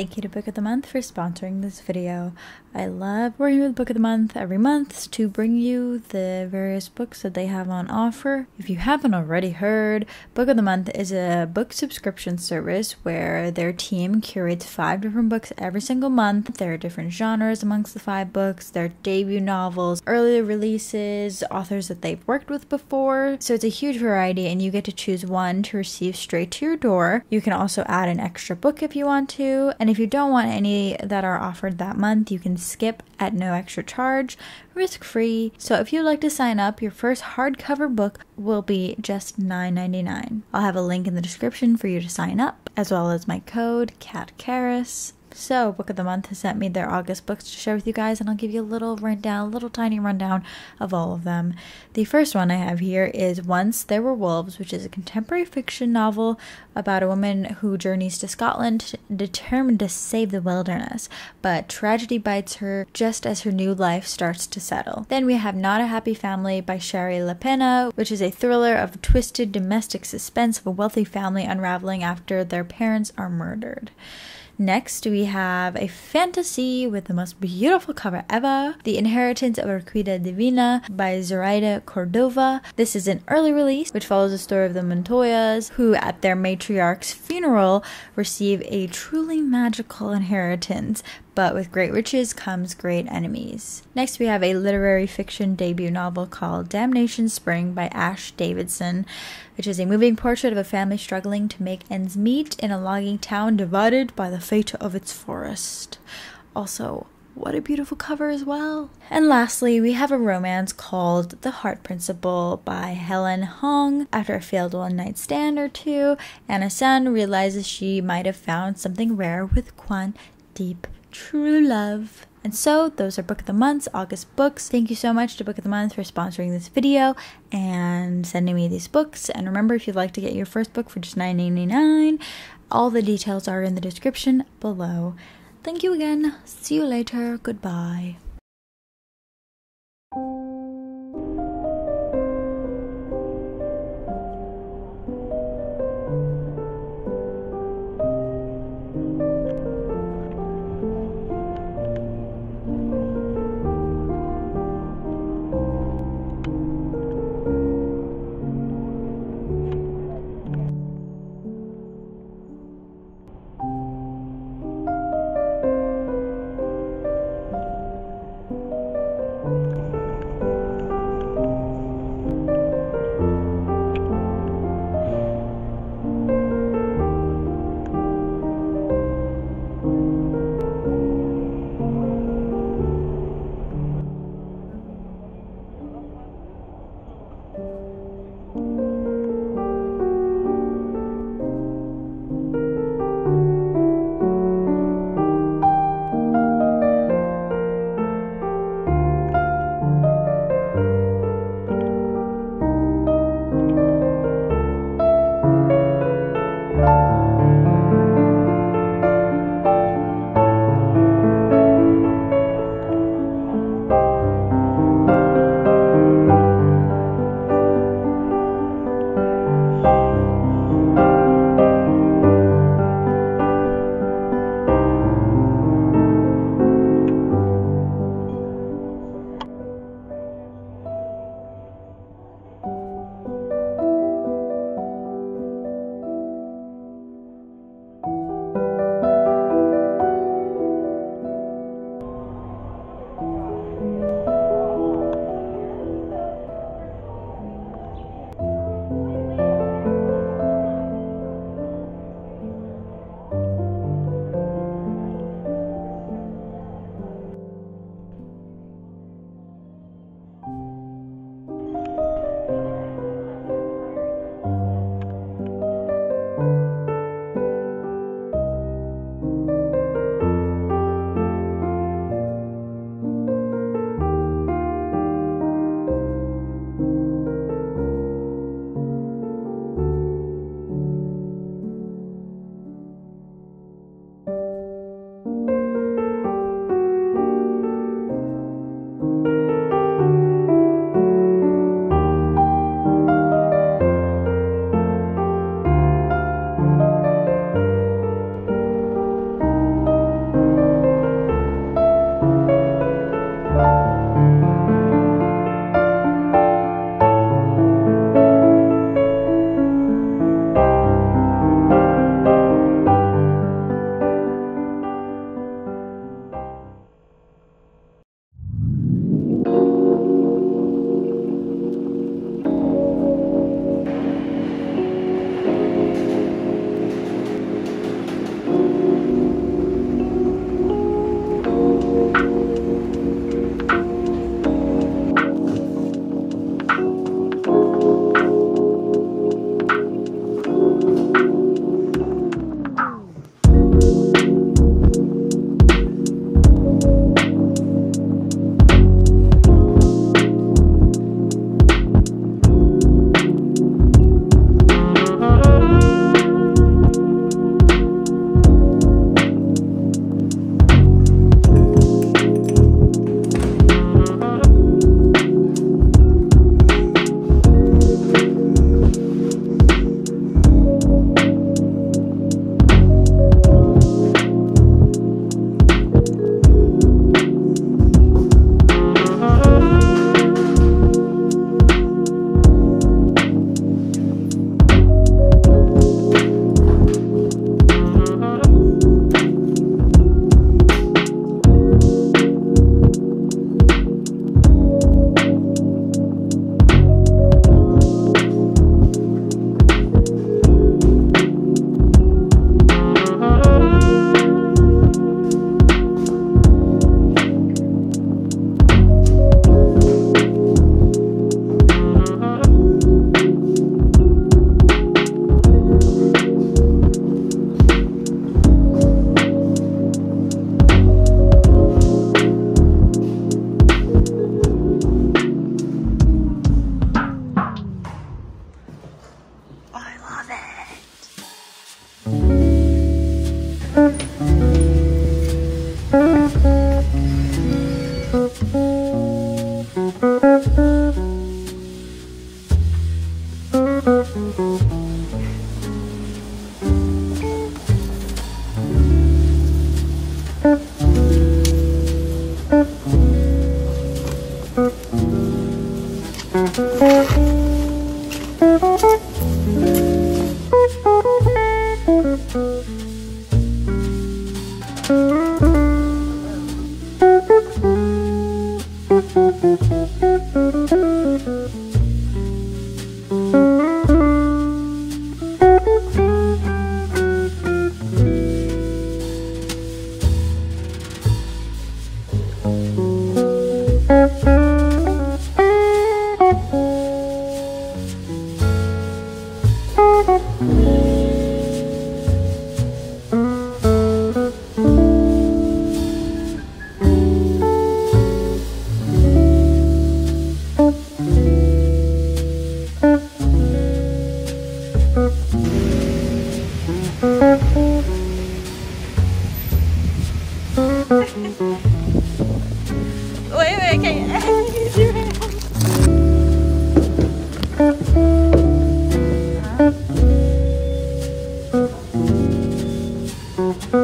Thank you to Book of the Month for sponsoring this video. I love working with Book of the Month every month to bring you the various books that they have on offer. If you haven't already heard, Book of the Month is a book subscription service where their team curates five different books every single month. There are different genres amongst the five books, their debut novels, early releases, authors that they've worked with before. So it's a huge variety, and you get to choose one to receive straight to your door. You can also add an extra book if you want to and if you don't want any that are offered that month, you can skip at no extra charge, risk free. So if you'd like to sign up, your first hardcover book will be just $9.99. I'll have a link in the description for you to sign up, as well as my code KATKARAS. So, Book of the Month has sent me their August books to share with you guys, and I'll give you a little rundown, a little tiny rundown of all of them. The first one I have here is Once There Were Wolves, which is a contemporary fiction novel about a woman who journeys to Scotland determined to save the wilderness, but tragedy bites her just as her new life starts to settle. Then we have Not a Happy Family by Shari Lapena, which is a thriller of twisted domestic suspense of a wealthy family unraveling after their parents are murdered. Next, we have a fantasy with the most beautiful cover ever The Inheritance of Orquídea Divina by Zoraida Cordova. This is an early release which follows the story of the Montoyas, who at their matriarch's funeral receive a truly magical inheritance but with great riches comes great enemies. Next, we have a literary fiction debut novel called Damnation Spring by Ash Davidson, which is a moving portrait of a family struggling to make ends meet in a logging town divided by the fate of its forest. Also, what a beautiful cover as well. And lastly, we have a romance called The Heart Principle by Helen Hoang. After a failed one night stand or two, Anna Sun realizes she might have found something rare with Quan deep true love. And so, those are Book of the Month's August books. Thank you so much to Book of the Month for sponsoring this video and sending me these books. And remember, if you'd like to get your first book for just $9.99, all the details are in the description below. Thank you again. See you later. Goodbye. Mm-hmm.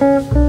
You